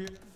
you.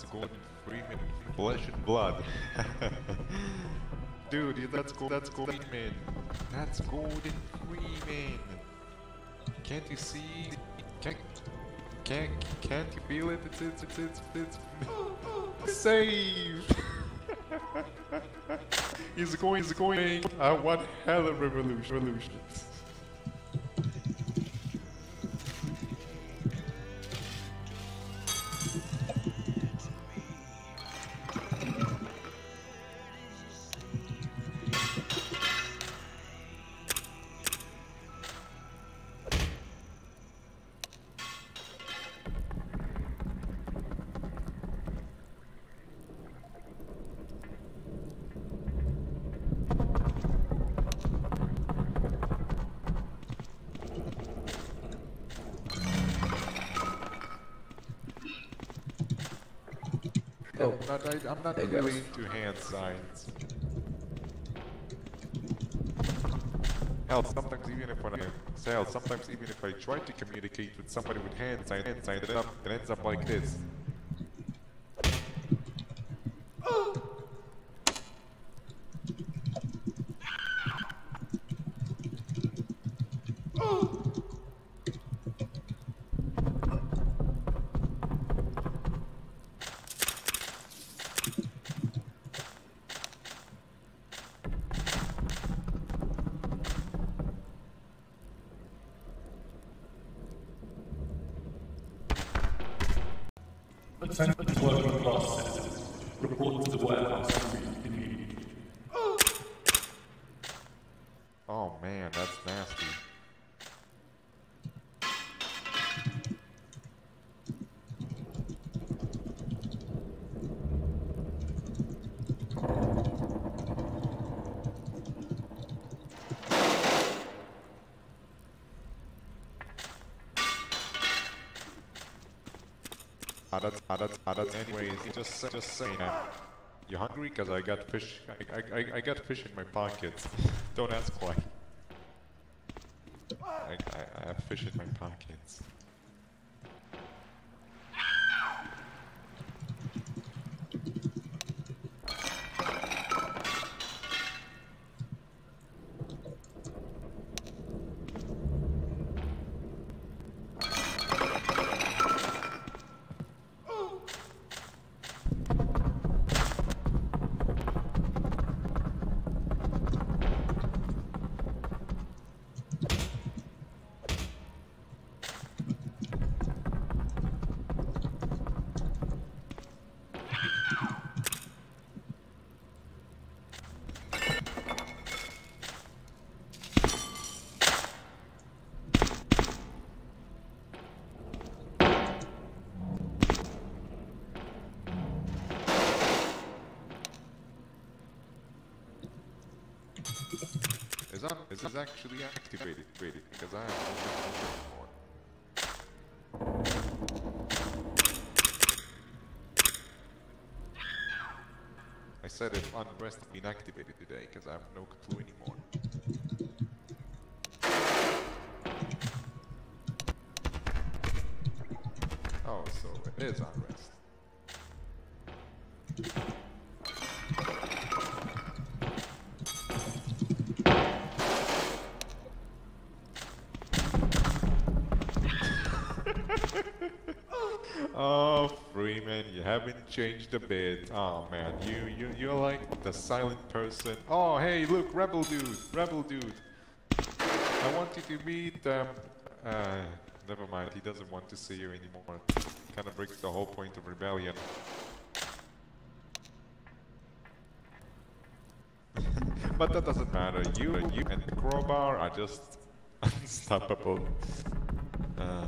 That's Gordon Freeman, flesh and blood. Dude, that's Go- that's Gordon Freeman. That's Gordon Freeman. Can't you see? Can't can't can't you feel it? It's it's it's it's, it's saved. he's going he's going. I want hell of revolution. Revolution. Oh. I'm not, I, I'm not There really goes. into hand signs. Hell, sometimes even if I hell, sometimes even if I try to communicate with somebody with hand signs, hand it, up, it ends up like this. Report to the warehouse immediately. Oh man, that's nasty. Ah, that's, that's, that's anyways, just, just saying, uh, you hungry? Cause I got fish, I, I, I, I got fish in my pockets. Don't ask why. I, I, I have fish in my Is that is this actually activated? Waited because I have. I said if unrest has been activated today because I have no clue anymore. Oh, so it is unrest. Oh, Freeman, you haven't changed a bit. Oh man, you you you're like the silent person. Oh hey, look, rebel dude, rebel dude. I want you to meet um. Uh, never mind. He doesn't want to see you anymore. Kind of breaks the whole point of rebellion. but that doesn't matter. You and you and crowbar are just unstoppable. Uh,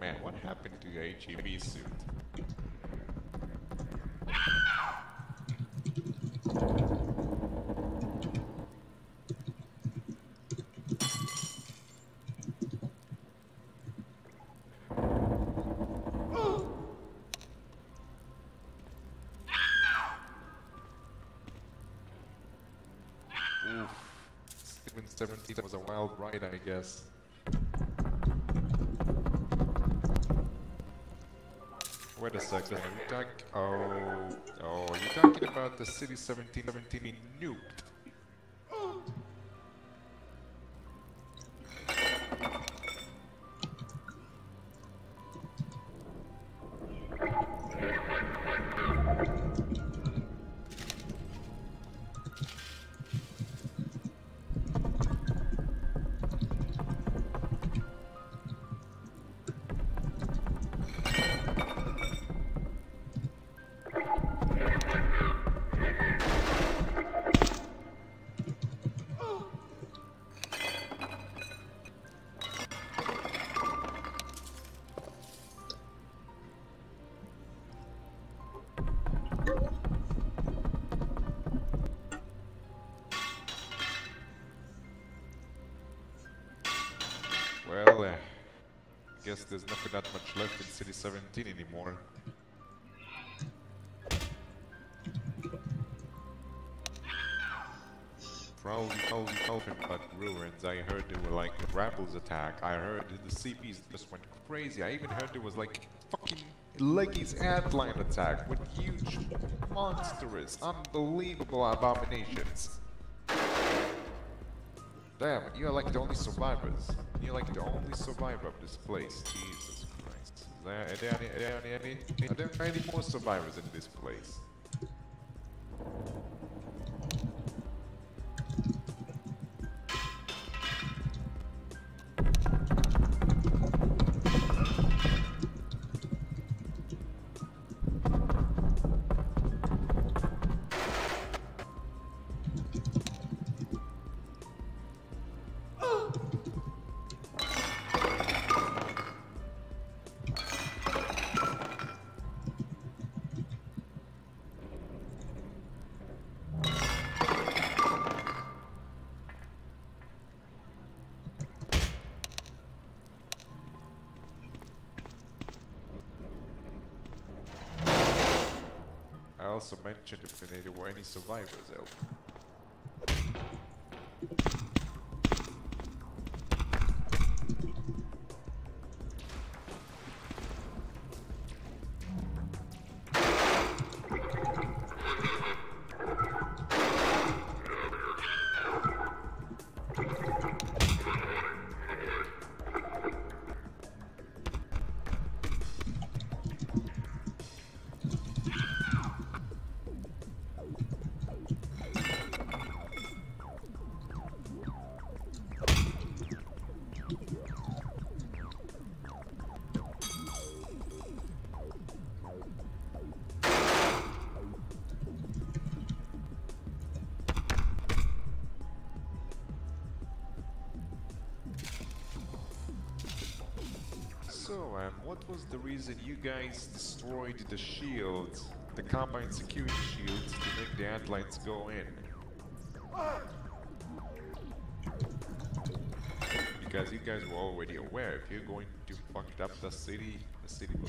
Man, what HEV suit? Oof. Even 17 was a wild ride, I guess. Wait a second, are you oh oh you're talking about the city 1717 being nuked. Well, uh, guess there's nothing that much left in City 17 anymore. Probably, probably nothing but ruins. I heard there were like rebels attack. I heard the CPs just went crazy. I even heard there was like fucking Leggy's antlion attack with huge, monstrous, unbelievable abominations. Damn, you're like the only survivors. You're like the only survivor of this place. Jesus Christ. Is there, are, there any, are, there any, any, are there any more survivors in this place? Also mentioned if there were any survivors out. So, um, what was the reason you guys destroyed the shields, the combine security shields, to make the antlions go in? Because you guys were already aware, if you're going to fuck up the city, the city will